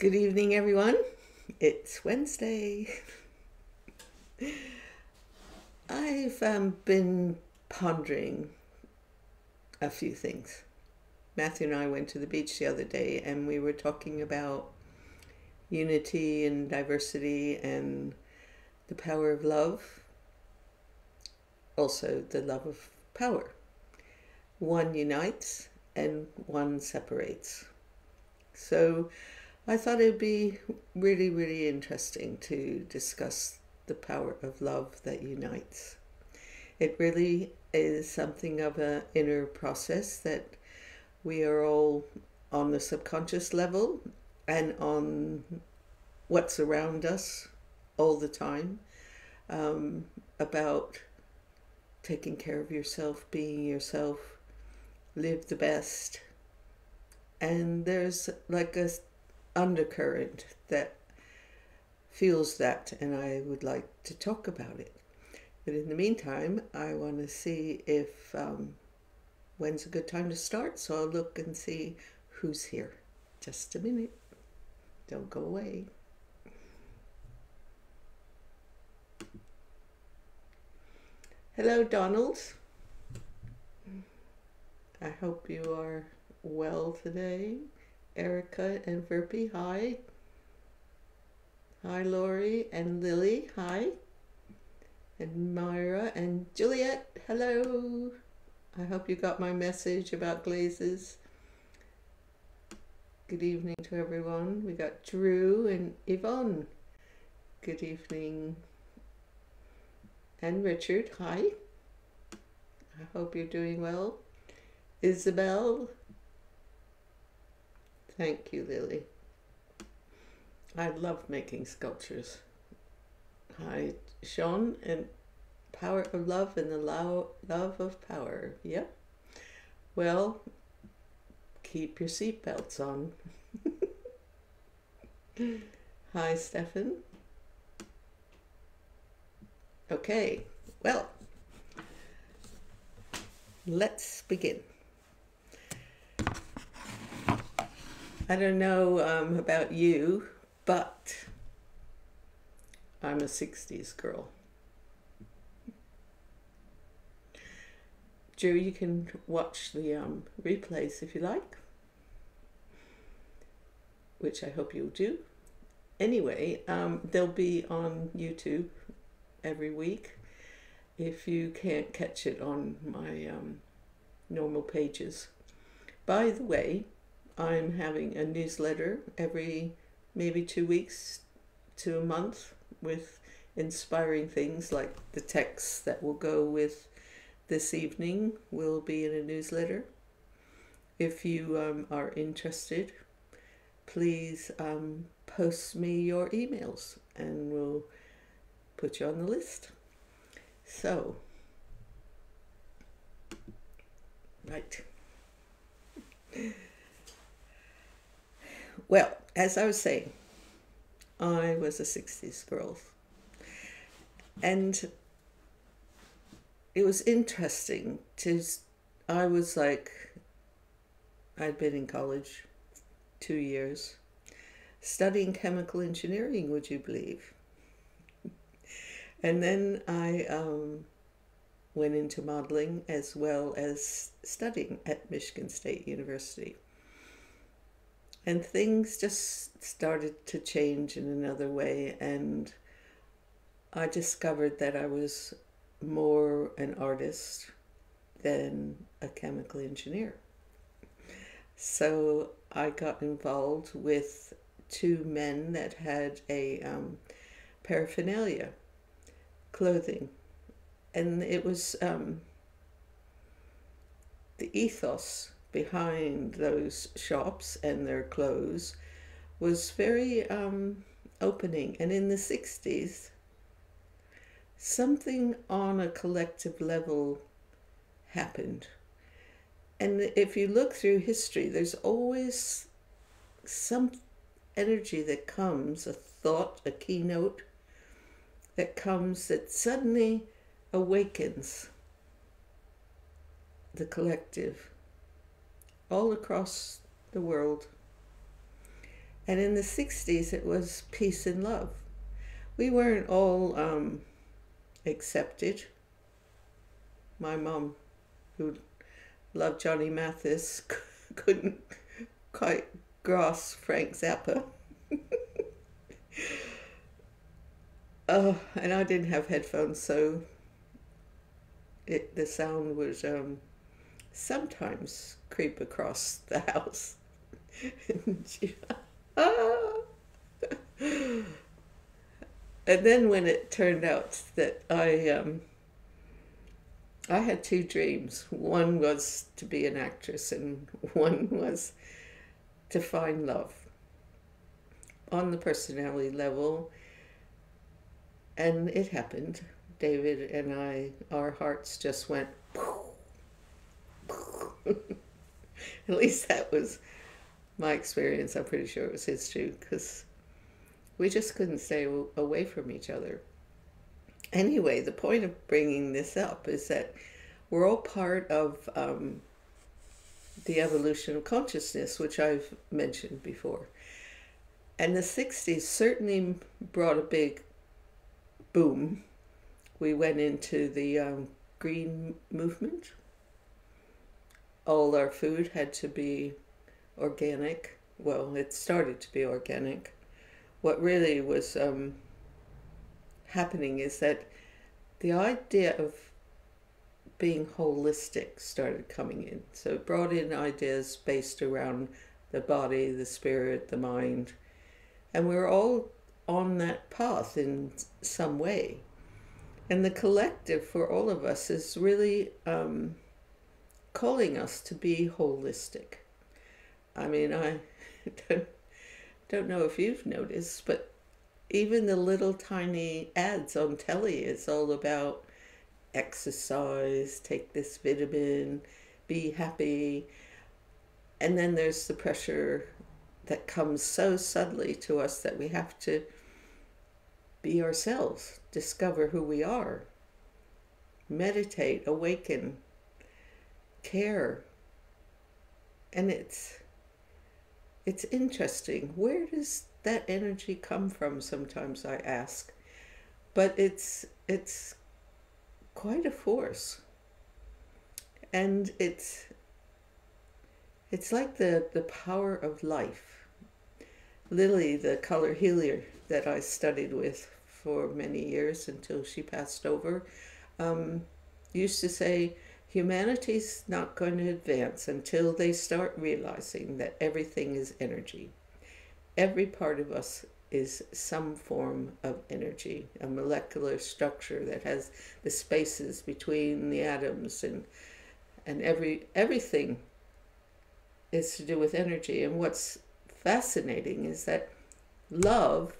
Good evening, everyone. It's Wednesday. I've um, been pondering a few things. Matthew and I went to the beach the other day and we were talking about unity and diversity and the power of love, also the love of power. One unites and one separates. So, I thought it'd be really, really interesting to discuss the power of love that unites. It really is something of an inner process that we are all on the subconscious level and on what's around us all the time um, about taking care of yourself, being yourself, live the best. And there's like a undercurrent that feels that, and I would like to talk about it. But in the meantime, I want to see if um, when's a good time to start. So I'll look and see who's here. Just a minute. Don't go away. Hello, Donald. I hope you are well today. Erica and Verpy, hi. Hi, Lori and Lily, hi. And Myra and Juliet, hello. I hope you got my message about glazes. Good evening to everyone. We got Drew and Yvonne. Good evening. And Richard, hi. I hope you're doing well. Isabel, Thank you, Lily. I love making sculptures. Hi, Sean, and power of love and the love of power. Yep. Well, keep your seatbelts on. Hi, Stefan. Okay, well, let's begin. I don't know um, about you, but I'm a 60s girl. Drew, you can watch the um, replays if you like, which I hope you'll do. Anyway, um, they'll be on YouTube every week. If you can't catch it on my um, normal pages. By the way, I'm having a newsletter every maybe two weeks to a month with inspiring things like the texts that will go with this evening will be in a newsletter. If you um, are interested, please um, post me your emails and we'll put you on the list. So, right. Well, as I was saying, I was a 60s girl. And it was interesting to, I was like, I'd been in college two years, studying chemical engineering, would you believe? and then I um, went into modeling as well as studying at Michigan State University and things just started to change in another way and i discovered that i was more an artist than a chemical engineer. So i got involved with two men that had a um, paraphernalia clothing. And it was um, the ethos behind those shops and their clothes was very um, opening. And in the 60s, something on a collective level happened. And if you look through history, there's always some energy that comes, a thought, a keynote that comes that suddenly awakens the collective all across the world. And in the 60s, it was peace and love. We weren't all um, accepted. My mom, who loved Johnny Mathis, couldn't quite grasp Frank Zappa. oh, and I didn't have headphones, so it the sound was um, sometimes creep across the house. and then when it turned out that I um, I had two dreams. One was to be an actress, and one was to find love on the personality level. And it happened. David and I, our hearts just went. At least that was my experience. I'm pretty sure it was his too, because we just couldn't stay away from each other. Anyway, the point of bringing this up is that we're all part of um, the evolution of consciousness, which I've mentioned before. And the 60s certainly brought a big boom. We went into the um, green movement. All our food had to be organic. Well, it started to be organic. What really was um, happening is that the idea of being holistic started coming in. So it brought in ideas based around the body, the spirit, the mind. And we're all on that path in some way. And the collective for all of us is really um, calling us to be holistic. I mean, I don't, don't know if you've noticed, but even the little tiny ads on telly is all about exercise, take this vitamin, be happy. And then there's the pressure that comes so subtly to us that we have to be ourselves, discover who we are, meditate, awaken, care. And it's it's interesting. Where does that energy come from sometimes I ask. But it's it's quite a force. And it's it's like the, the power of life. Lily, the color healer that I studied with for many years until she passed over, um, used to say, humanity's not going to advance until they start realizing that everything is energy. Every part of us is some form of energy, a molecular structure that has the spaces between the atoms and and every everything is to do with energy. And what's fascinating is that love,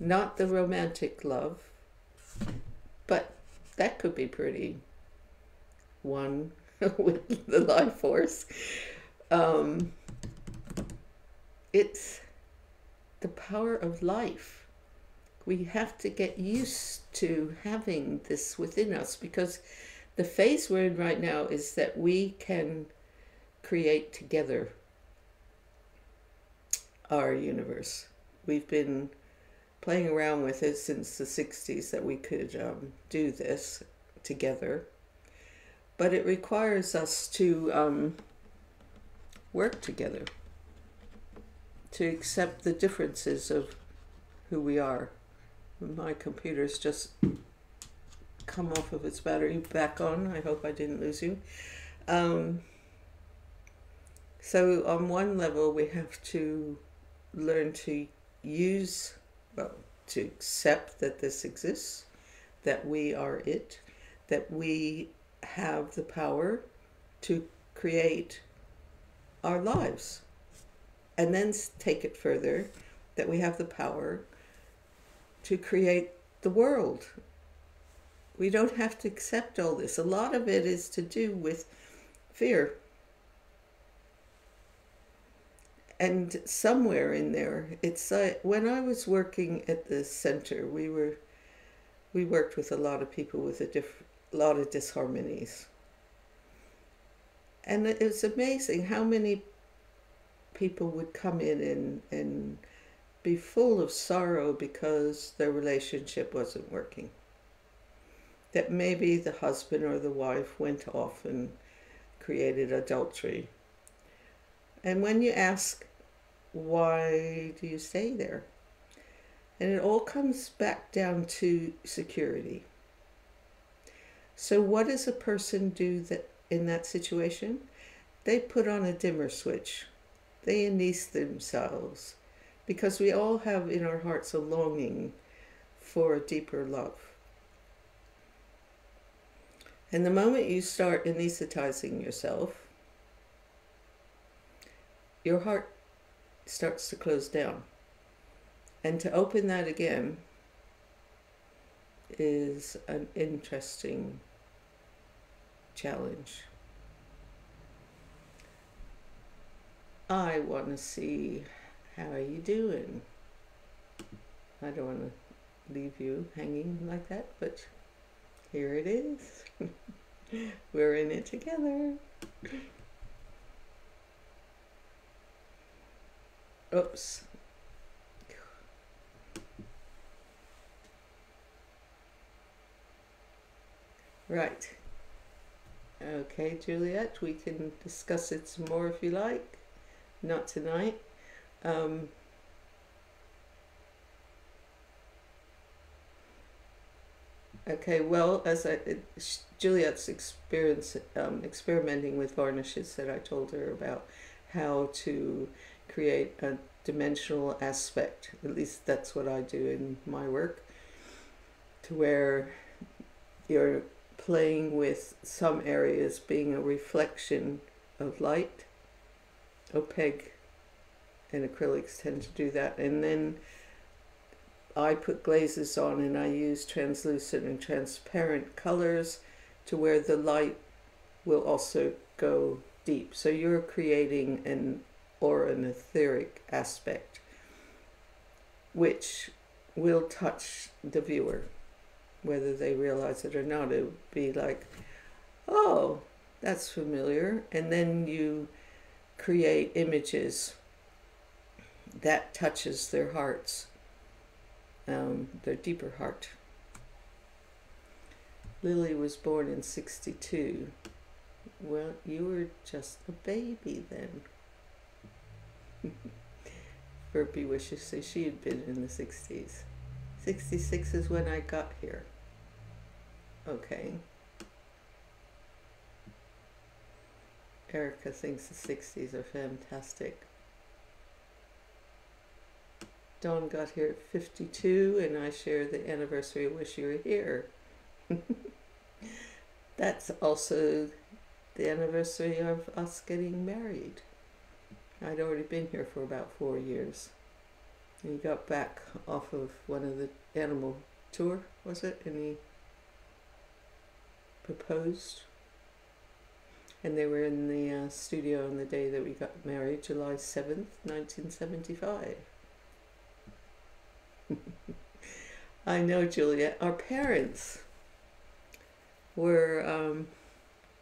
not the romantic love, but that could be pretty one with the life force. Um, it's the power of life. We have to get used to having this within us because the phase we're in right now is that we can create together our universe. We've been playing around with it since the 60s that we could um, do this together. But it requires us to um, work together to accept the differences of who we are. My computer's just come off of its battery back on. I hope I didn't lose you. Um, so on one level, we have to learn to use, well, to accept that this exists, that we are it, that we have the power to create our lives and then take it further that we have the power to create the world. We don't have to accept all this. A lot of it is to do with fear. And somewhere in there, it's uh, when I was working at the center, we were we worked with a lot of people with a diff- lot of disharmonies. And it was amazing how many people would come in and, and be full of sorrow because their relationship wasn't working. That maybe the husband or the wife went off and created adultery. And when you ask, why do you stay there? And it all comes back down to security. So, what does a person do that in that situation? They put on a dimmer switch. They anise themselves because we all have in our hearts a longing for a deeper love. And the moment you start anesthetizing yourself, your heart starts to close down. And to open that again is an interesting challenge. I want to see how are you doing? I don't want to leave you hanging like that, but here it is. We're in it together. Oops. Right. Okay, Juliet, we can discuss it some more if you like. Not tonight. Um, okay, well, as I, Juliet's experience um, experimenting with varnishes that I told her about how to create a dimensional aspect. At least that's what I do in my work, to where you're playing with some areas being a reflection of light, opaque and acrylics tend to do that. And then I put glazes on and I use translucent and transparent colors to where the light will also go deep. So you're creating an or an etheric aspect which will touch the viewer whether they realize it or not. It would be like, oh, that's familiar. And then you create images that touches their hearts, um, their deeper heart. Lily was born in 62. Well, you were just a baby then. Burpee wishes so she had been in the 60s. 66 is when I got here. Okay. Erica thinks the 60s are fantastic. Dawn got here at 52, and I share the anniversary Wish You Were Here. That's also the anniversary of us getting married. I'd already been here for about four years. And he got back off of one of the animal tour, was it? And he proposed. And they were in the uh, studio on the day that we got married, July 7th, 1975. I know, Julia. Our parents were, um,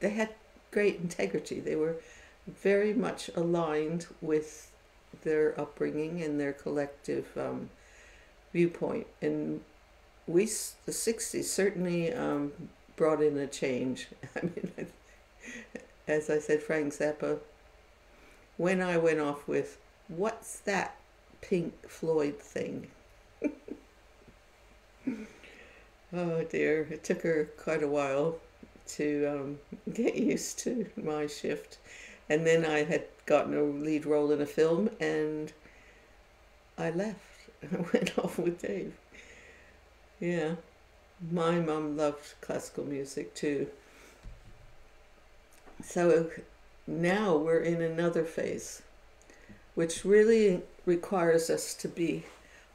they had great integrity. They were very much aligned with their upbringing and their collective um, viewpoint. And we, the 60s, certainly um, brought in a change. I mean, as I said, Frank Zappa, when I went off with, what's that Pink Floyd thing? oh dear, it took her quite a while to um, get used to my shift. And then I had gotten a lead role in a film and I left. I went off with Dave. Yeah. My mum loved classical music too. So now we're in another phase, which really requires us to be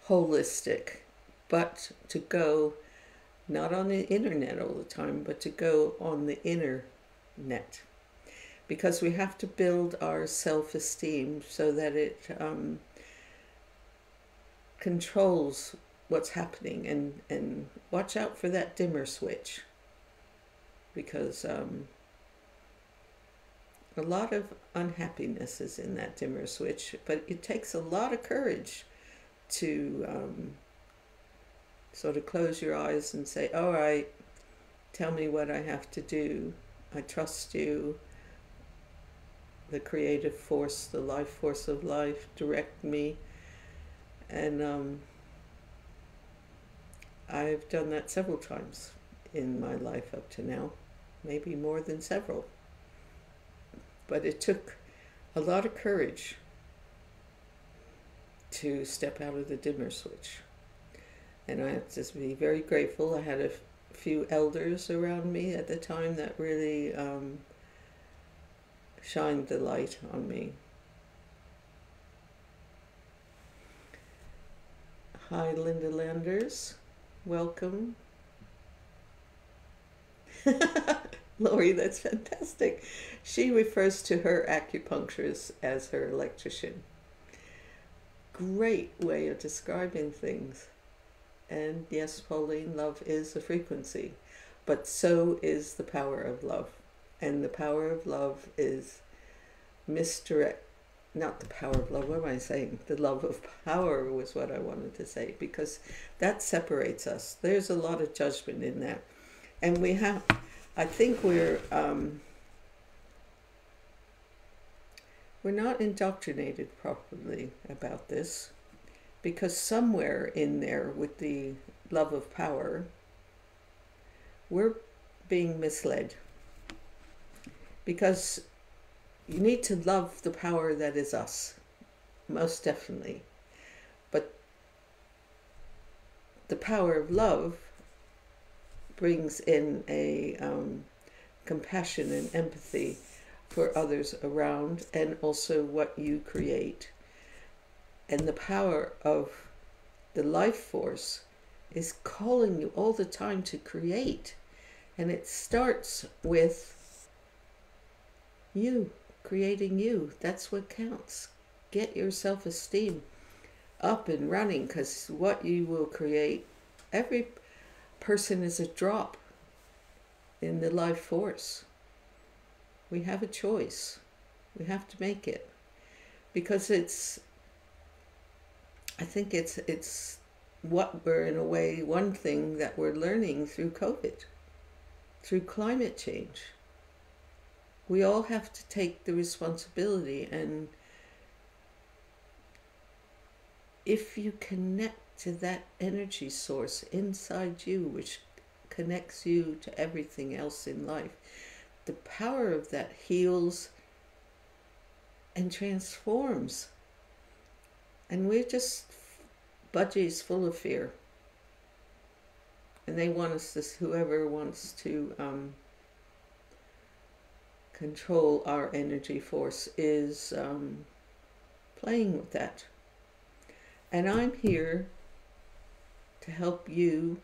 holistic, but to go not on the internet all the time, but to go on the inner net. Because we have to build our self esteem so that it um, controls what's happening and, and watch out for that dimmer switch. Because um, a lot of unhappiness is in that dimmer switch, but it takes a lot of courage to um, sort of close your eyes and say, All right, tell me what I have to do. I trust you. The creative force, the life force of life, direct me. And um, I've done that several times in my life up to now, maybe more than several. But it took a lot of courage to step out of the dimmer switch. And I have to be very grateful. I had a few elders around me at the time that really um, shined the light on me. Hi, Linda Landers. Welcome. Lori, that's fantastic. She refers to her acupuncturist as her electrician. Great way of describing things. And yes, Pauline, love is a frequency, but so is the power of love. And the power of love is misdirect, not the power of love, what am I saying? The love of power was what I wanted to say, because that separates us. There's a lot of judgment in that. And we have, I think we're, um, we're not indoctrinated properly about this because somewhere in there with the love of power, we're being misled. Because you need to love the power that is us, most definitely. But the power of love brings in a um, compassion and empathy for others around and also what you create. And the power of the life force is calling you all the time to create. And it starts with you, creating you. That's what counts. Get your self esteem up and running because what you will create, every person is a drop in the life force. We have a choice. We have to make it because it's I think it's it's what we're in a way one thing that we're learning through COVID, through climate change. We all have to take the responsibility and if you connect to that energy source inside you which connects you to everything else in life, the power of that heals and transforms and we're just budgies full of fear. And they want us, this whoever wants to um, control our energy force is um, playing with that. And I'm here to help you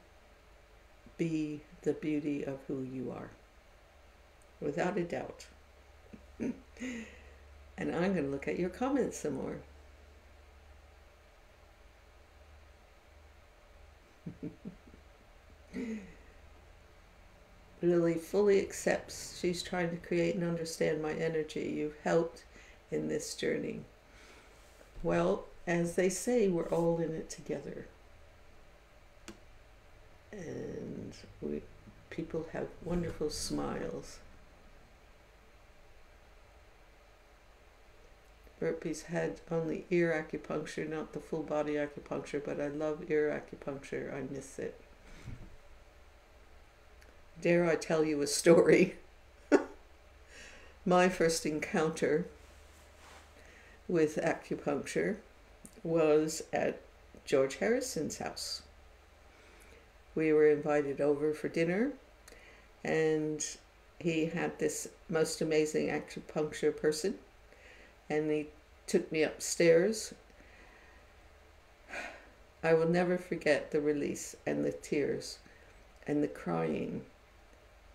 be the beauty of who you are, without a doubt. and I'm going to look at your comments some more. Lily fully accepts she's trying to create and understand my energy. You've helped in this journey. Well, as they say, we're all in it together. And we people have wonderful smiles. Burpees had only ear acupuncture, not the full body acupuncture, but I love ear acupuncture. I miss it. Dare I tell you a story? My first encounter with acupuncture was at George Harrison's house. We were invited over for dinner, and he had this most amazing acupuncture person and he took me upstairs. I will never forget the release and the tears and the crying.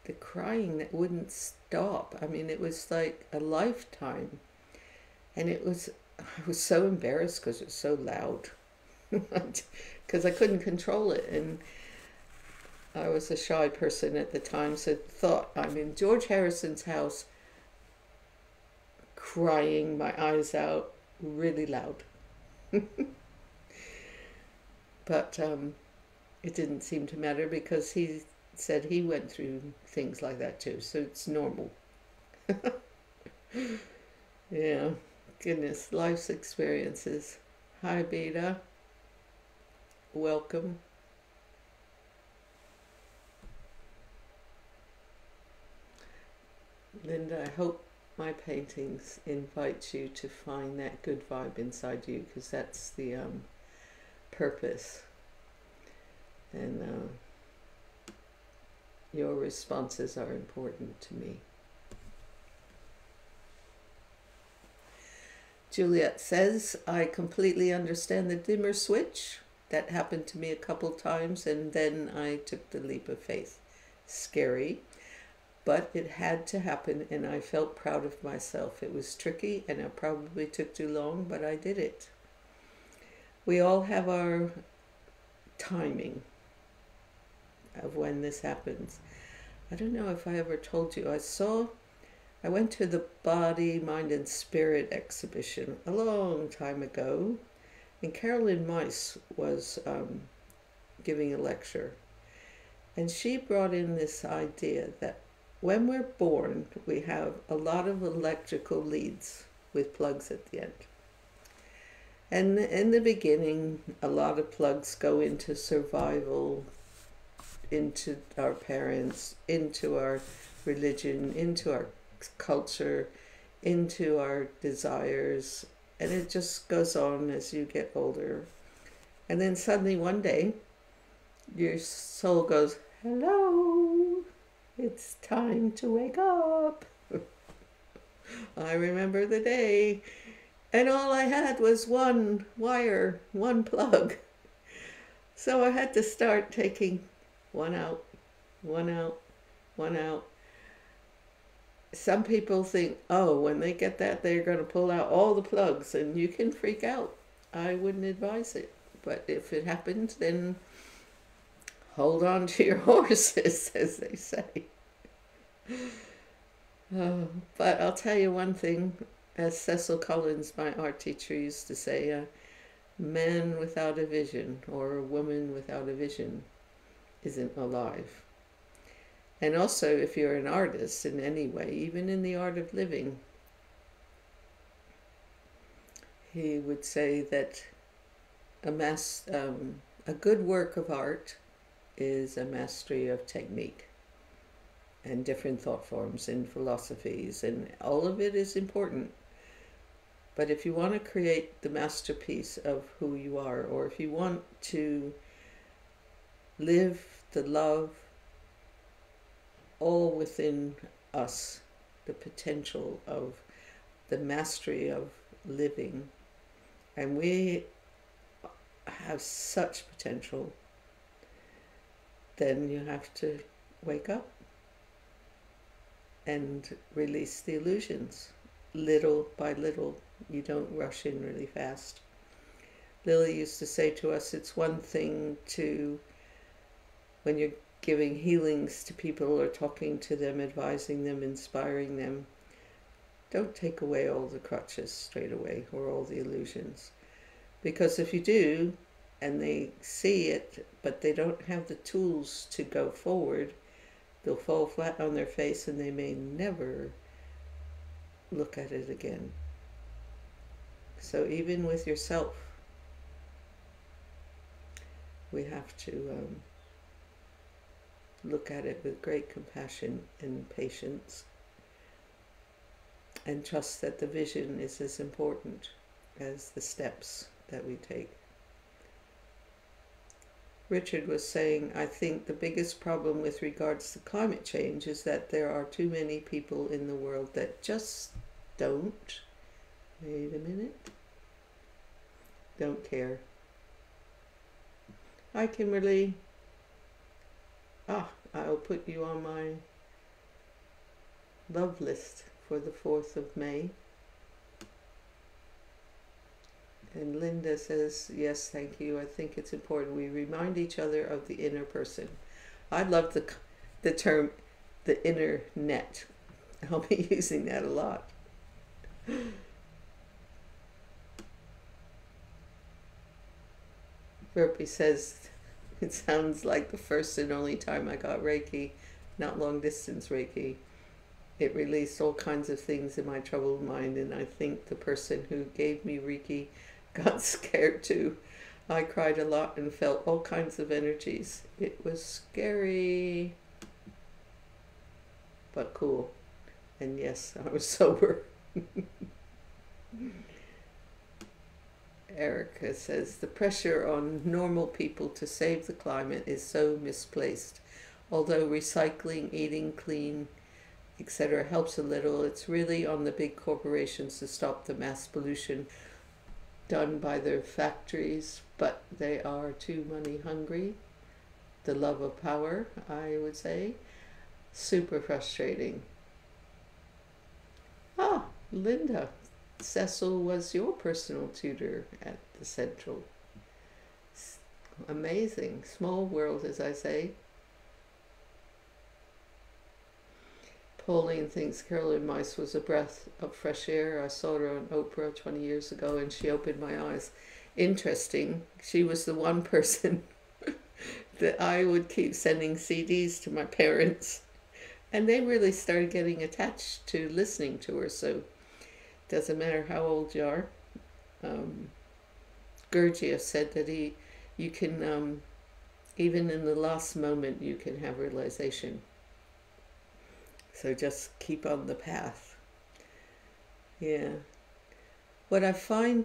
The crying that wouldn't stop. I mean, it was like a lifetime. And it was, I was so embarrassed because it was so loud. Because I couldn't control it. And I was a shy person at the time, so thought I'm in George Harrison's house crying my eyes out really loud. but um, it didn't seem to matter because he said he went through things like that too, so it's normal. yeah, goodness, life's experiences. Hi, Beta. Welcome. Linda, I hope my paintings invite you to find that good vibe inside you because that's the um, purpose. And uh, your responses are important to me. Juliet says, I completely understand the dimmer switch. That happened to me a couple times, and then I took the leap of faith. Scary, but it had to happen, and I felt proud of myself. It was tricky, and it probably took too long, but I did it. We all have our timing of when this happens. I don't know if I ever told you. I saw, I went to the Body, Mind, and Spirit exhibition a long time ago, and Caroline Myss was um, giving a lecture. And she brought in this idea that when we're born, we have a lot of electrical leads with plugs at the end. And in the beginning, a lot of plugs go into survival, into our parents, into our religion, into our culture, into our desires, and it just goes on as you get older. And then suddenly one day, your soul goes, Hello, it's time to wake up. I remember the day, and all I had was one wire, one plug. So I had to start taking one out, one out, one out. Some people think, oh, when they get that, they're going to pull out all the plugs, and you can freak out. I wouldn't advise it. But if it happens, then hold on to your horses, as they say. Oh, but I'll tell you one thing, as Cecil Collins, my art teacher, used to say, uh, a man without a vision or a woman without a vision isn't alive. And also, if you're an artist in any way, even in the art of living, he would say that a, mass, um, a good work of art is a mastery of technique and different thought forms and philosophies, and all of it is important. But if you want to create the masterpiece of who you are, or if you want to live the love all within us, the potential of the mastery of living, and we have such potential, then you have to wake up and release the illusions little by little. You don't rush in really fast. Lily used to say to us, it's one thing to, when you're giving healings to people or talking to them, advising them, inspiring them, don't take away all the crutches straight away or all the illusions. Because if you do, and they see it, but they don't have the tools to go forward, they'll fall flat on their face and they may never look at it again. So even with yourself, we have to um, look at it with great compassion and patience and trust that the vision is as important as the steps that we take. Richard was saying, I think the biggest problem with regards to climate change is that there are too many people in the world that just don't, wait a minute, don't care. Hi, Kimberly. Ah, I'll put you on my love list for the 4th of May. And Linda says, yes, thank you. I think it's important we remind each other of the inner person. I love the, the term, the inner net. I'll be using that a lot. Burpee says it sounds like the first and only time I got Reiki, not long distance Reiki. It released all kinds of things in my troubled mind, and I think the person who gave me Reiki got scared too. I cried a lot and felt all kinds of energies. It was scary, but cool. And yes, I was sober. Erica says the pressure on normal people to save the climate is so misplaced. Although recycling, eating clean, etc., helps a little, it's really on the big corporations to stop the mass pollution done by their factories, but they are too money hungry. The love of power, I would say. Super frustrating. Ah, Linda, Cecil was your personal tutor at the Central. Amazing. Small world, as I say. Pauline thinks Caroline Myss was a breath of fresh air. I saw her on Oprah 20 years ago and she opened my eyes. Interesting. She was the one person that I would keep sending CDs to my parents. And they really started getting attached to listening to her. So doesn't matter how old you are. Um, Gurdjieff said that he, you can, um, even in the last moment, you can have realization. So just keep on the path. Yeah. What I find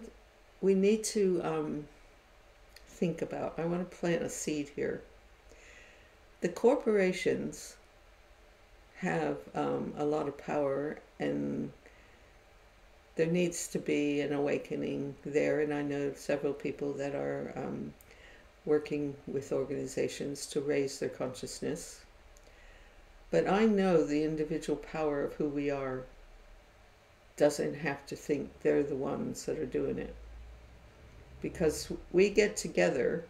we need to um, think about, I want to plant a seed here. The corporations have um, a lot of power and there needs to be an awakening there. And I know several people that are um, working with organizations to raise their consciousness but I know the individual power of who we are doesn't have to think they're the ones that are doing it. Because we get together,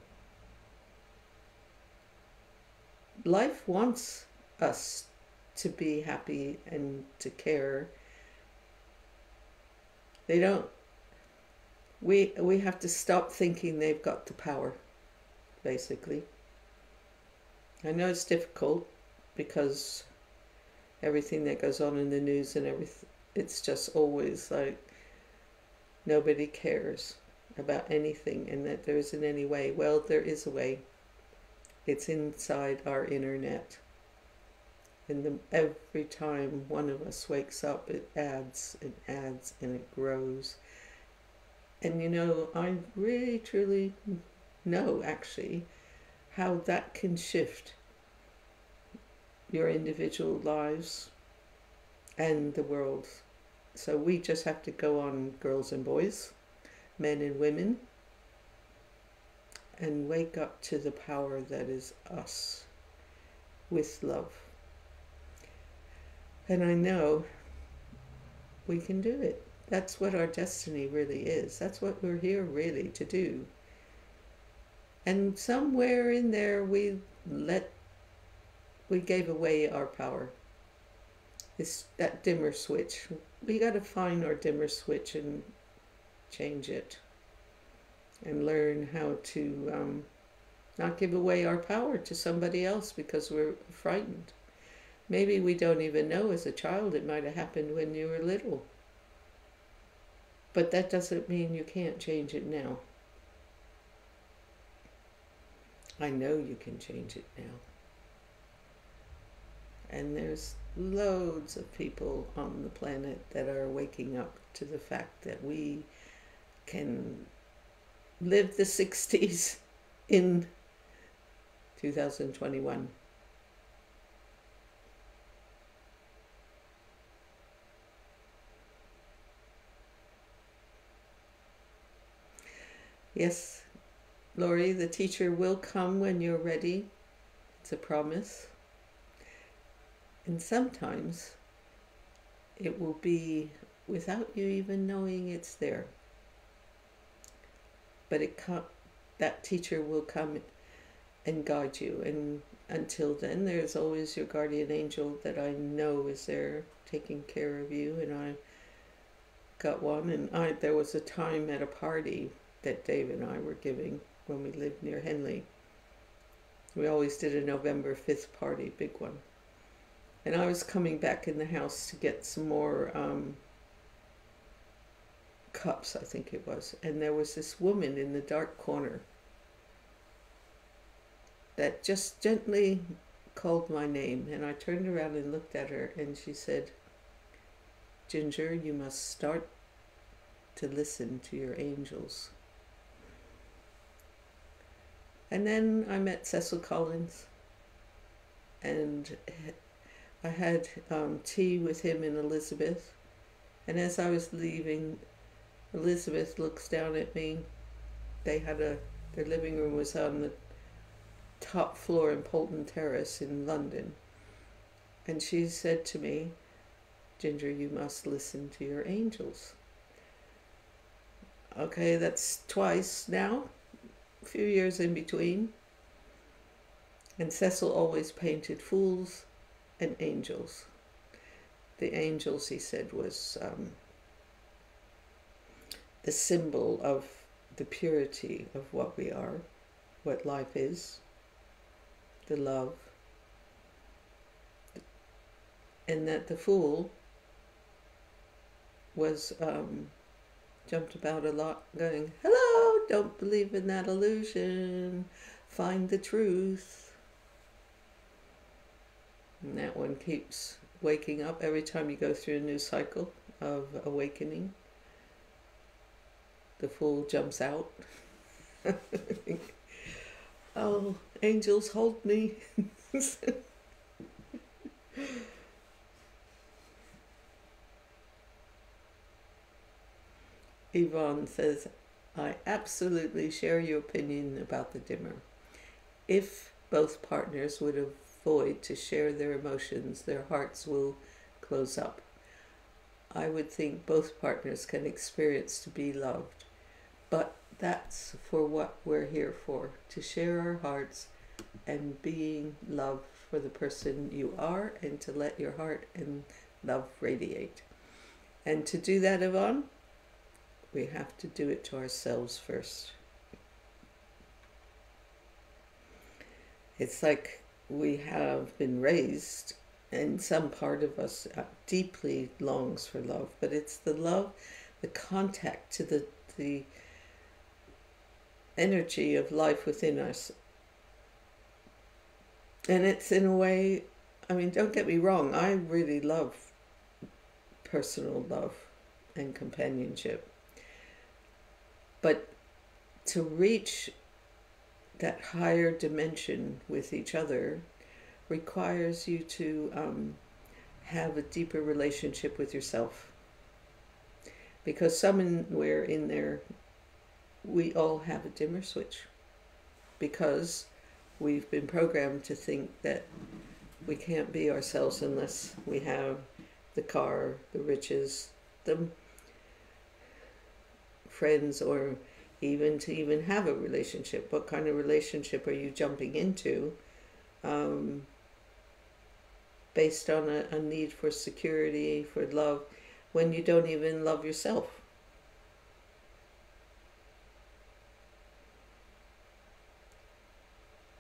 life wants us to be happy and to care. They don't we we have to stop thinking they've got the power basically. I know it's difficult because everything that goes on in the news and everything, it's just always like nobody cares about anything and that there isn't any way. Well, there is a way. It's inside our internet. And the, every time one of us wakes up, it adds and adds and it grows. And you know, I really truly know actually how that can shift your individual lives and the world. So we just have to go on, girls and boys, men and women, and wake up to the power that is us with love. And I know we can do it. That's what our destiny really is. That's what we're here really to do. And somewhere in there, we let we gave away our power. It's that dimmer switch. We got to find our dimmer switch and change it and learn how to um, not give away our power to somebody else because we're frightened. Maybe we don't even know as a child it might have happened when you were little. But that doesn't mean you can't change it now. I know you can change it now. And there's loads of people on the planet that are waking up to the fact that we can live the 60s in 2021. Yes, Laurie, the teacher will come when you're ready. It's a promise. And sometimes it will be without you even knowing it's there. But it com- that teacher will come and guide you. And until then, there's always your guardian angel that I know is there taking care of you. And I'm got one, and I there was a time at a party that Dave and I were giving when we lived near Henley. We always did a November 5th party, big one. And I was coming back in the house to get some more um, cups, I think it was. And there was this woman in the dark corner that just gently called my name. And I turned around and looked at her, and she said, Ginger, you must start to listen to your angels. And then I met Cecil Collins, and I had um, tea with him and Elizabeth. And as I was leaving, Elizabeth looks down at me. They had a their living room was on the top floor in Polton Terrace in London, and she said to me, "Ginger, you must listen to your angels." Okay, that's twice now a few years in between. And Cecil always painted fools and angels. The angels, he said, was um, the symbol of the purity of what we are, what life is, the love. And that the fool was um, jumped about a lot, going, Hello, don't believe in that illusion, find the truth. And that one keeps waking up every time you go through a new cycle of awakening. The fool jumps out. oh, angels, hold me. Yvonne says, I absolutely share your opinion about the dimmer. If both partners would avoid to share their emotions, their hearts will close up. I would think both partners can experience to be loved. But that's for what we're here for to share our hearts and being love for the person you are and to let your heart and love radiate. And to do that, Yvonne, we have to do it to ourselves first. It's like we have been raised, and some part of us uh, deeply longs for love, but it's the love, the contact to the, the energy of life within us. And it's in a way, I mean, don't get me wrong, I really love personal love and companionship. But to reach that higher dimension with each other requires you to um, have a deeper relationship with yourself. Because somewhere in there, we all have a dimmer switch. Because we've been programmed to think that we can't be ourselves unless we have the car, the riches, the friends or even to even have a relationship. What kind of relationship are you jumping into um, based on a, a need for security, for love, when you don't even love yourself?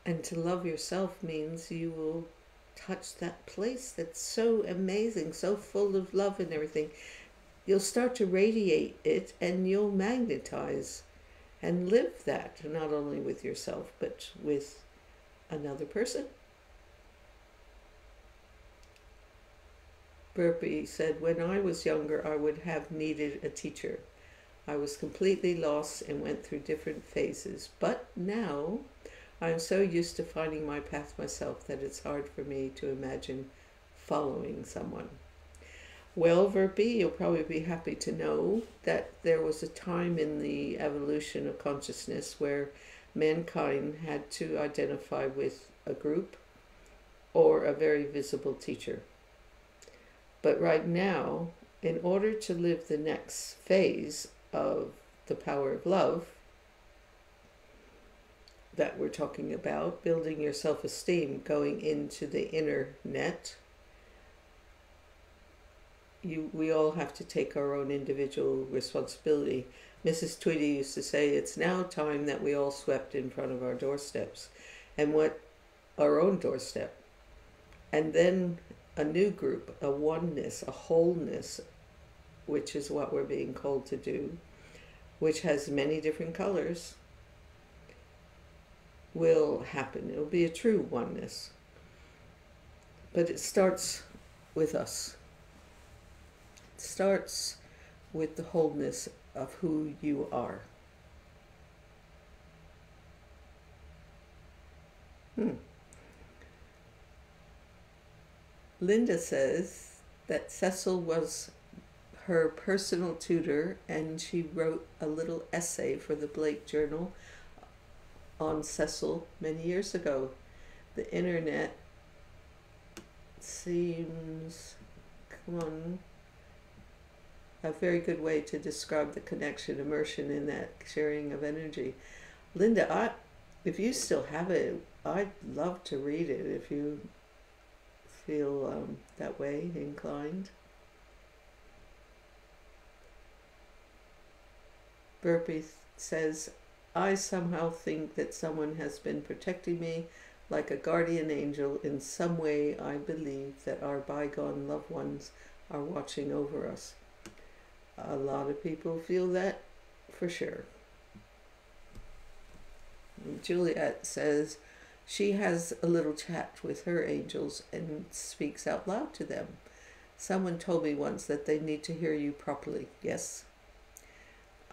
And to love yourself means you will touch that place that's so amazing, so full of love and everything you'll start to radiate it and you'll magnetize and live that not only with yourself but with another person. Burpee said, When I was younger, I would have needed a teacher. I was completely lost and went through different phases. But now I'm so used to finding my path myself that it's hard for me to imagine following someone. Well, Verpy, you'll probably be happy to know that there was a time in the evolution of consciousness where mankind had to identify with a group or a very visible teacher. But right now, in order to live the next phase of the power of love that we're talking about, building your self esteem, going into the inner net, you we all have to take our own individual responsibility. Mrs. Tweedy used to say, "It's now time that we all swept in front of our doorsteps, and what our own doorstep, and then a new group, a oneness, a wholeness, which is what we're being called to do, which has many different colors." Will happen. It'll be a true oneness. But it starts with us starts with the wholeness of who you are. Hmm. Linda says that Cecil was her personal tutor and she wrote a little essay for the Blake Journal on Cecil many years ago. The internet seems, come on, a very good way to describe the connection, immersion in that sharing of energy. Linda, I, if you still have it, I'd love to read it if you feel um, that way inclined. Burpee says, I somehow think that someone has been protecting me like a guardian angel. In some way, I believe that our bygone loved ones are watching over us. A lot of people feel that for sure. Juliet says she has a little chat with her angels and speaks out loud to them. Someone told me once that they need to hear you properly. Yes.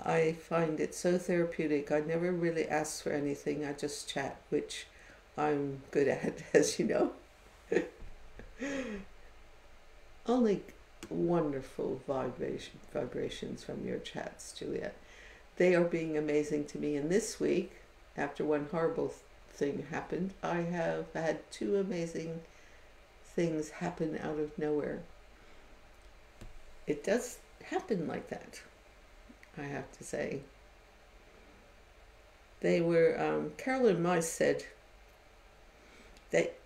I find it so therapeutic. I never really ask for anything, I just chat, which I'm good at, as you know. Only wonderful vibration, vibrations from your chats, Juliet. They are being amazing to me. And this week, after one horrible thing happened, I have had two amazing things happen out of nowhere. It does happen like that, I have to say. They were, um, Caroline Myss said that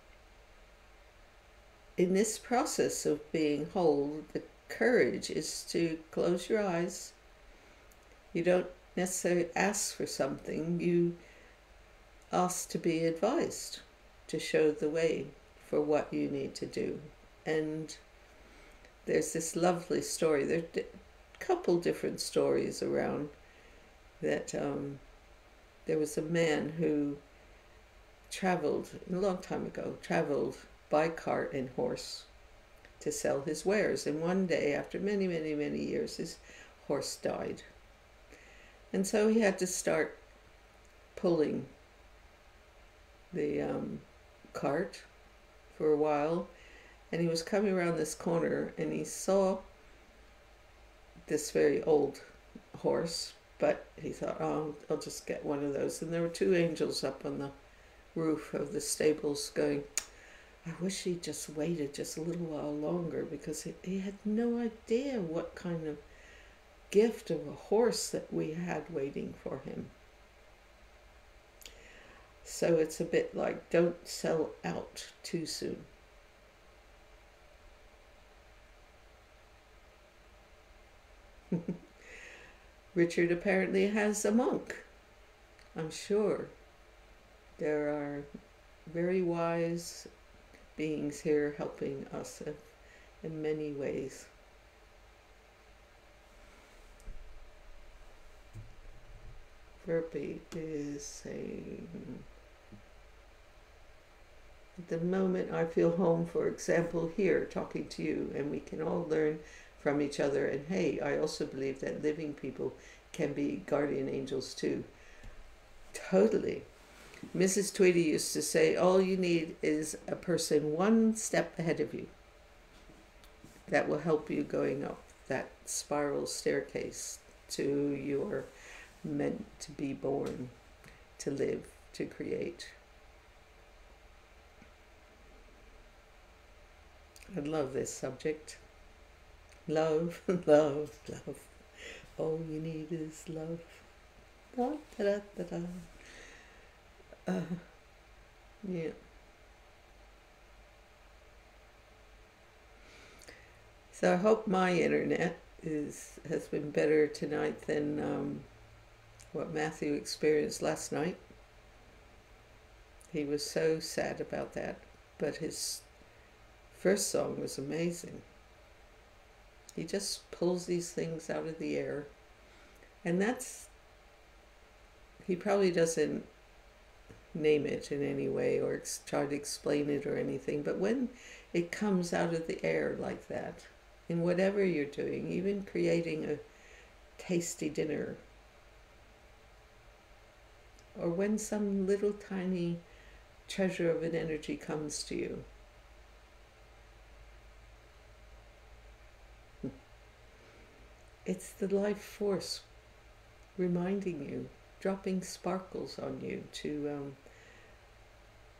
in this process of being whole, the courage is to close your eyes. You don't necessarily ask for something, you ask to be advised, to show the way for what you need to do. And there's this lovely story. There are a couple different stories around that um, there was a man who traveled a long time ago, traveled by cart and horse to sell his wares. And one day, after many, many, many years, his horse died. And so he had to start pulling the um, cart for a while. And he was coming around this corner and he saw this very old horse, but he thought, oh, I'll just get one of those. And there were two angels up on the roof of the stables going, I wish he'd just waited just a little while longer because he, he had no idea what kind of gift of a horse that we had waiting for him. So it's a bit like don't sell out too soon. Richard apparently has a monk. I'm sure. There are very wise beings here helping us in many ways. Verbi is saying, at the moment I feel home, for example, here talking to you, and we can all learn from each other. And hey, I also believe that living people can be guardian angels too. Totally. Mrs. Tweedy used to say, all you need is a person one step ahead of you. That will help you going up that spiral staircase to your meant to be born, to live, to create. I love this subject. Love, love, love. All you need is love. Da, da, da, da. Uh, yeah. So I hope my internet is has been better tonight than um, what Matthew experienced last night. He was so sad about that, but his first song was amazing. He just pulls these things out of the air, and that's he probably doesn't name it in any way or ex- try to explain it or anything, but when it comes out of the air like that, in whatever you're doing, even creating a tasty dinner, or when some little tiny treasure of an energy comes to you. It's the life force reminding you, dropping sparkles on you to um,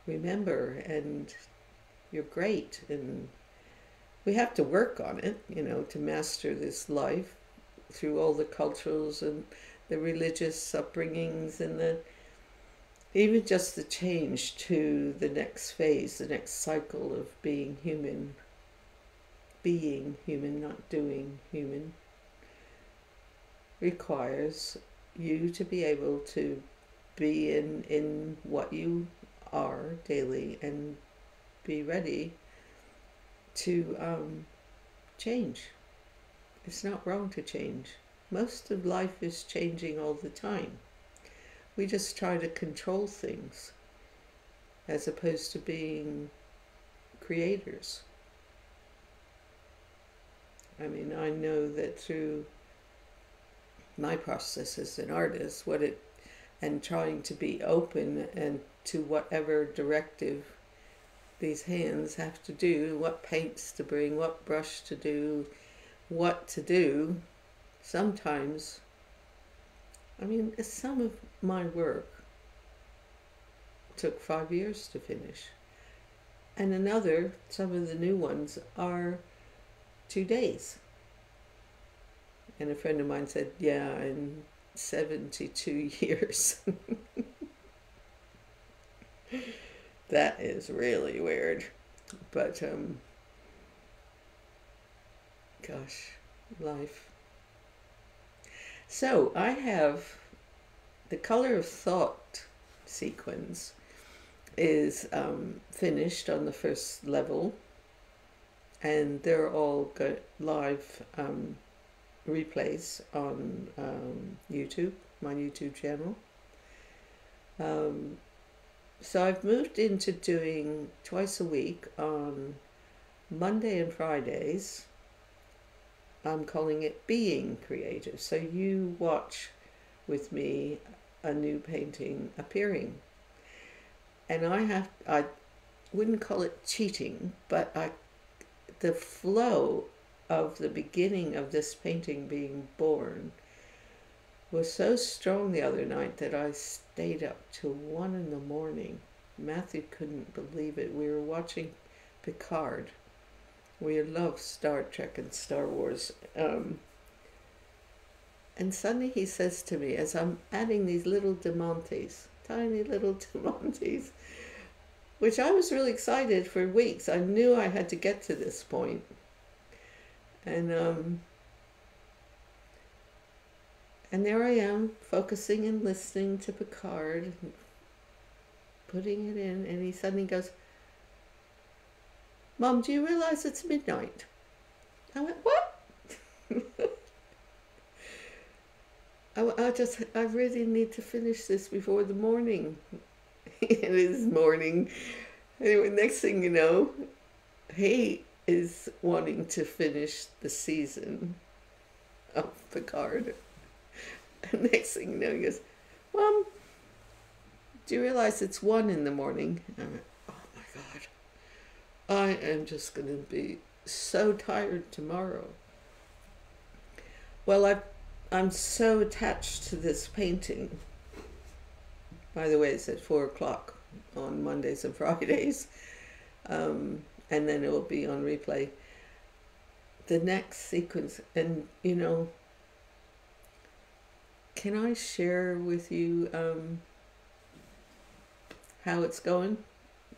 remember and you're great and we have to work on it you know to master this life through all the cultures and the religious upbringings and the even just the change to the next phase the next cycle of being human being human not doing human requires you to be able to be in in what you are daily and be ready to um, change. It's not wrong to change. Most of life is changing all the time. We just try to control things as opposed to being creators. I mean, I know that through my process as an artist, what it and trying to be open and to whatever directive these hands have to do, what paints to bring, what brush to do, what to do. Sometimes, I mean, some of my work took five years to finish, and another, some of the new ones are two days. And a friend of mine said, Yeah, in 72 years. that is really weird. But, um, gosh, life. So I have the color of thought sequence is um, finished on the first level, and they're all live um, replays on um, YouTube, my YouTube channel. Um, so I've moved into doing twice a week on Monday and Fridays. I'm calling it Being Creative. So you watch with me a new painting appearing. And I have, I wouldn't call it cheating, but I, the flow of the beginning of this painting being born was so strong the other night that I stayed up till one in the morning. Matthew couldn't believe it. We were watching Picard. We love Star Trek and Star Wars. Um, and suddenly he says to me, as I'm adding these little Diamantes, tiny little Diamantes, which I was really excited for weeks. I knew I had to get to this point. And um, and there I am, focusing and listening to Picard, putting it in, and he suddenly goes, Mom, do you realize it's midnight? I went, What? I, I just, I really need to finish this before the morning. it is morning. Anyway, next thing you know, he is wanting to finish the season of Picard. And next thing you know, he goes, Mom, do you realize it's one in the morning? Went, Oh my God. I am just going to be so tired tomorrow. Well, I, I'm so attached to this painting. By the way, it's at four o'clock on Mondays and Fridays. Um, and then it will be on replay. The next sequence, and you know, can I share with you um, how it's going?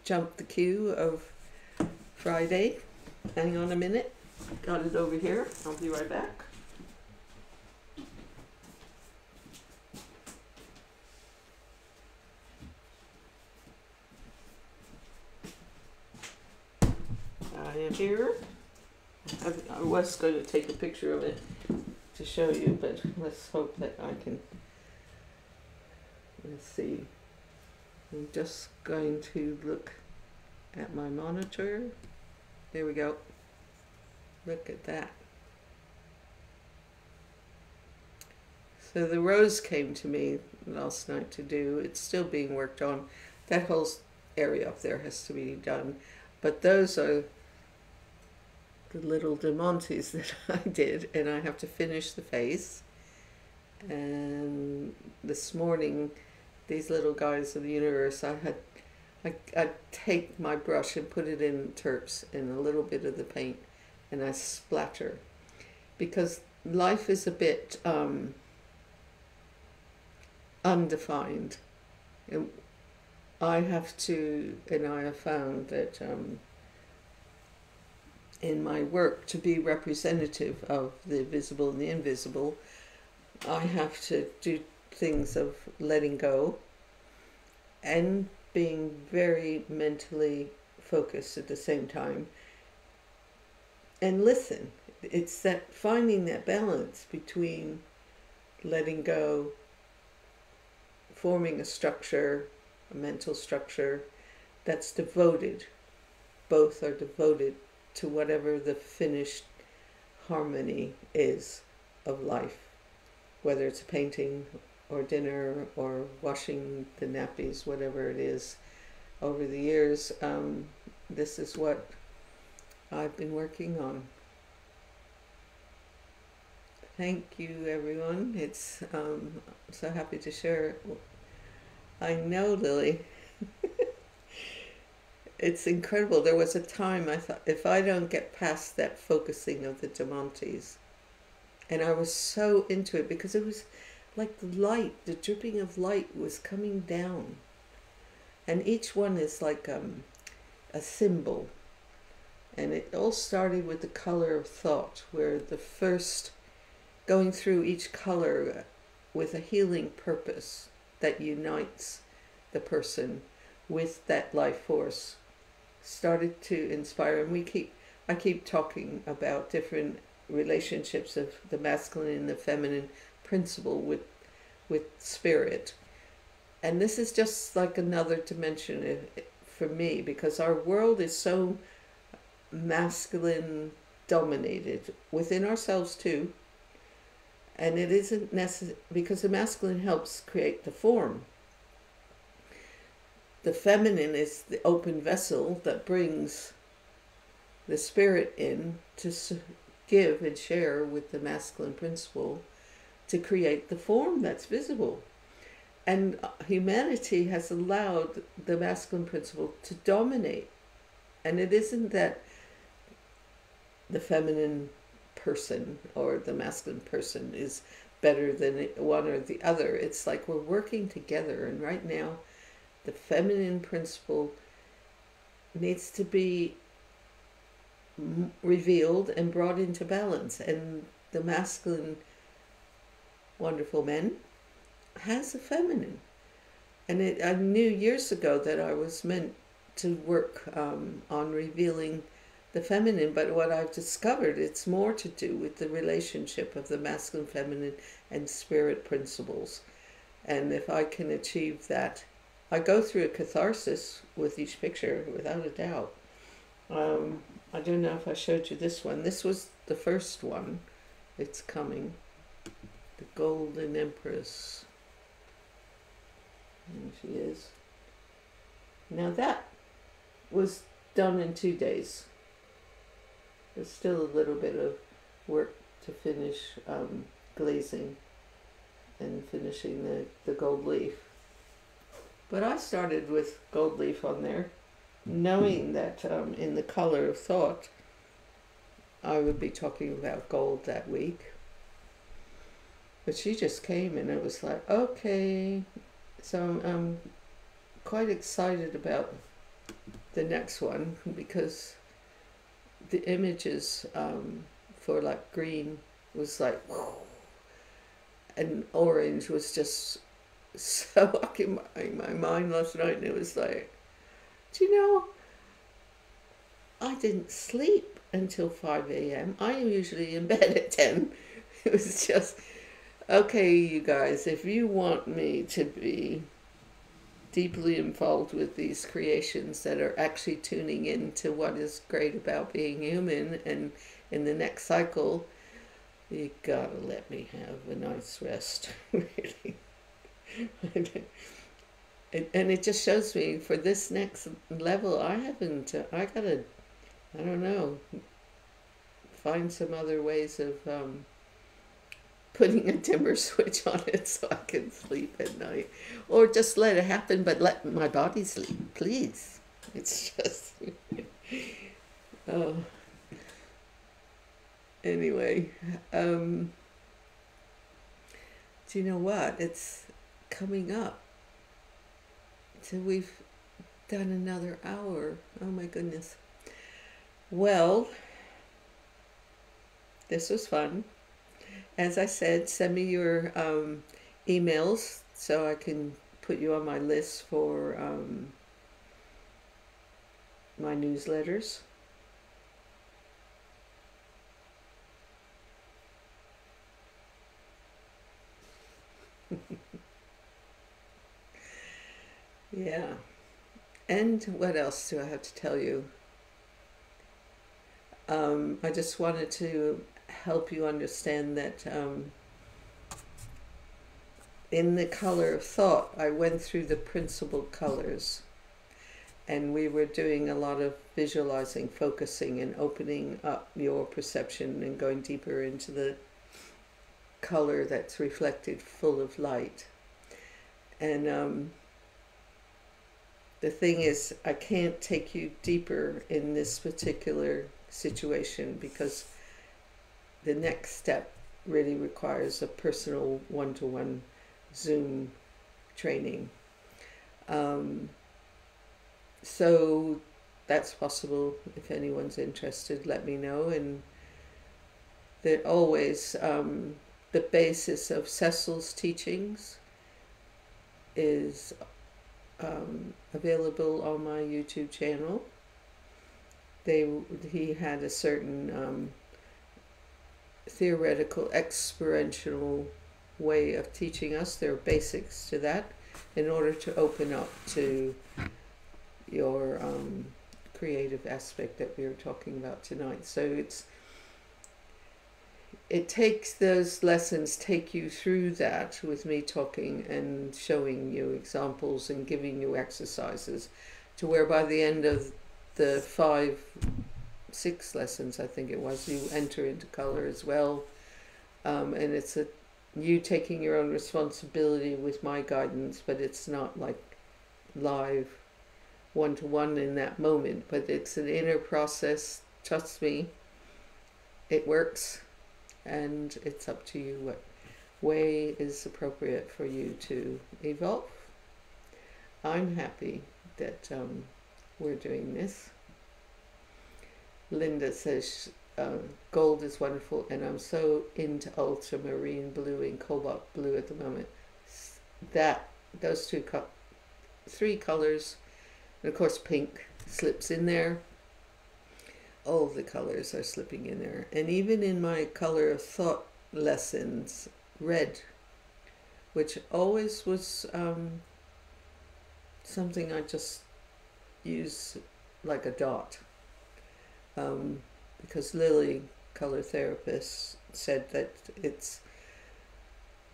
Jump the queue of Friday. Hang on a minute. got it over here. I'll be right back. Here. I was going to take a picture of it to show you, but let's hope that I can. Let's see. I'm just going to look at my monitor. There we go. Look at that. So the rose came to me last night to do. It's still being worked on. That whole area up there has to be done. But those are the little Diamantes that I did, and I have to finish the face. And this morning, these little guys of the universe, I had, I, I take my brush and put it in terps and a little bit of the paint, and I splatter, because life is a bit um, undefined. And I have to, and I have found that um, in my work to be representative of the visible and the invisible, I have to do things of letting go and being very mentally focused at the same time and listen. It's that finding that balance between letting go, forming a structure, a mental structure that's devoted. Both are devoted to whatever the finished harmony is of life, whether it's painting or dinner or washing the nappies, whatever it is. Over the years, um, this is what I've been working on. Thank you, everyone. It's um, I'm so happy to share. I know, Lily. It's incredible. There was a time I thought if I don't get past that focusing of the Diamantes, and I was so into it because it was like light, the dripping of light was coming down, and each one is like um, a symbol, and it all started with the color of thought, where the first going through each color with a healing purpose that unites the person with that life force started to inspire and we keep I keep talking about different relationships of the masculine and the feminine principle with with spirit. And this is just like another dimension for me because our world is so masculine dominated within ourselves too. And it isn't necessary because the masculine helps create the form the feminine is the open vessel that brings the spirit in to give and share with the masculine principle to create the form that's visible. And uh, humanity has allowed the masculine principle to dominate. And it isn't that the feminine person or the masculine person is better than one or the other. It's like we're working together. And right now, the feminine principle needs to be revealed and brought into balance. And the masculine wonderful men has a feminine. And it, i knew years ago that i was meant to work um, on revealing the feminine but what i've discovered it's more to do with the relationship of the masculine feminine and spirit principles. And if i can achieve that I go through a catharsis with each picture, without a doubt. Um, I don't know if I showed you this one. This was the first one. It's coming. The Golden Empress. There she is. Now that was done in two days. There's still a little bit of work to finish um, glazing and finishing the, the gold leaf. But I started with gold leaf on there, knowing that um, in the color of thought, I would be talking about gold that week. But she just came and it was like, okay. So I'm quite excited about the next one because the images um, for like green was like, and orange was just so occupying my mind last night, and it was like, do you know, I didn't sleep until 5 a.m. I'm usually in bed at 10. It was just, okay, you guys, if you want me to be deeply involved with these creations that are actually tuning into what is great about being human and in the next cycle, you gotta let me have a nice rest, really. and it just shows me for this next level, I haven't, I gotta, I don't know, find some other ways of um, putting a dimmer switch on it so I can sleep at night. Or just let it happen, but let my body sleep, please. It's just. oh. Anyway, um, do you know what? It's coming up. So we've done another hour. Oh my goodness. Well, this was fun. As I said, send me your um, emails so I can put you on my list for um, my newsletters. Yeah. And what else do I have to tell you? Um, I just wanted to help you understand that um, in the color of thought, I went through the principal colors and we were doing a lot of visualizing, focusing, and opening up your perception and going deeper into the color that's reflected full of light. And um, the thing is, I can't take you deeper in this particular situation because the next step really requires a personal one-to-one Zoom training. Um, so that's possible. If anyone's interested, let me know. And that always um, the basis of Cecil's teachings is um, available on my YouTube channel. They he had a certain um, theoretical experiential way of teaching us. There are basics to that in order to open up to your um, creative aspect that we were talking about tonight. So it's it takes those lessons take you through that with me talking and showing you examples and giving you exercises to where by the end of the five six lessons, I think it was, you enter into color as well. Um, and it's a you taking your own responsibility with my guidance, but it's not like live one to one in that moment, but it's an inner process. Trust me, it works, and it's up to you what way is appropriate for you to evolve. I'm happy that um, we're doing this. Linda says uh, gold is wonderful, and I'm so into ultramarine blue and cobalt blue at the moment. That those two, co- three colors, and of course pink slips in there. All the colors are slipping in there, and even in my color of thought lessons, red, which always was um, something I just use like a dot um, because Lily, color therapist, said that it's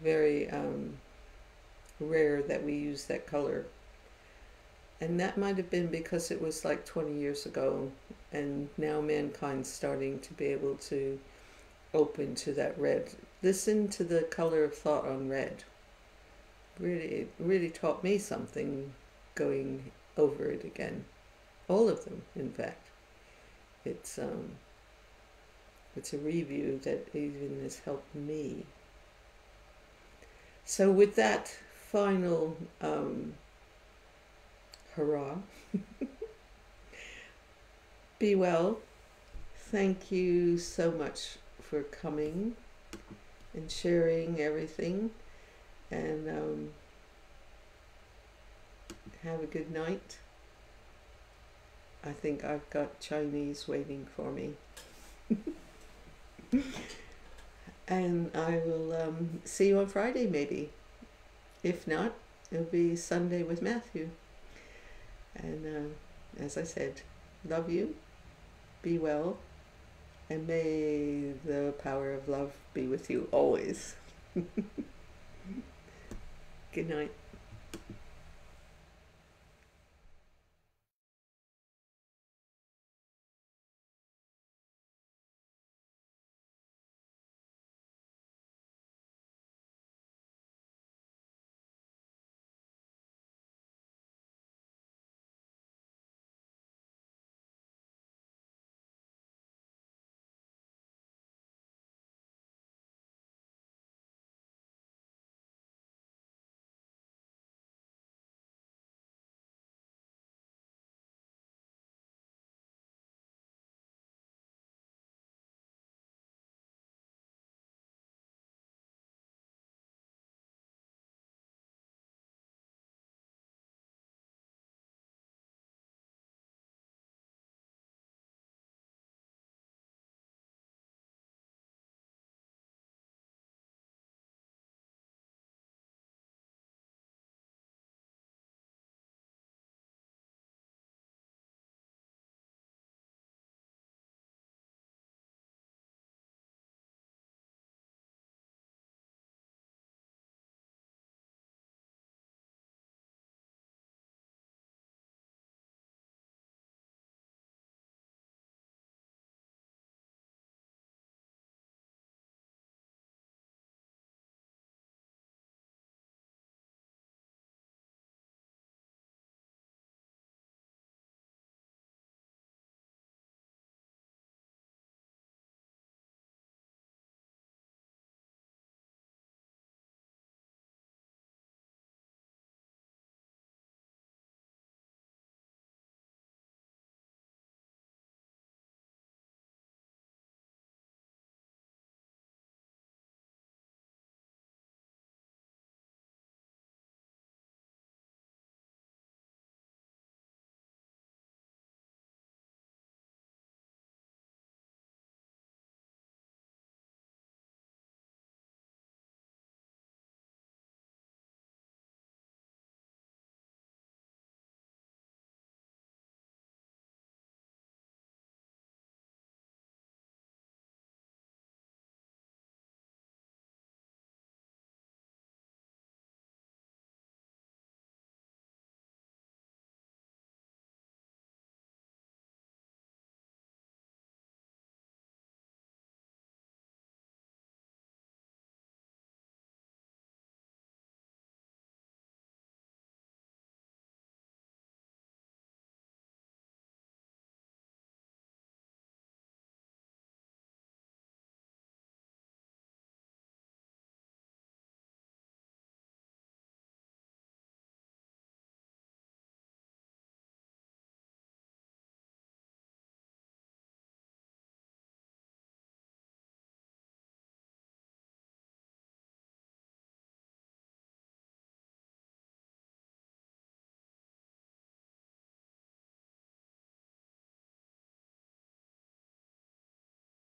very um, rare that we use that color. And that might have been because it was like 20 years ago, and now mankind's starting to be able to open to that red. Listen to the color of thought on red. Really, it really taught me something going over it again. All of them, in fact it's um, it's a review that even has helped me. So with that final um, hurrah, be well, thank you so much for coming and sharing everything. And um, have a good night. I think I've got Chinese waiting for me. and I will um, see you on Friday, maybe. If not, it'll be Sunday with Matthew. And uh, as I said, love you, be well, and may the power of love be with you always. Good night.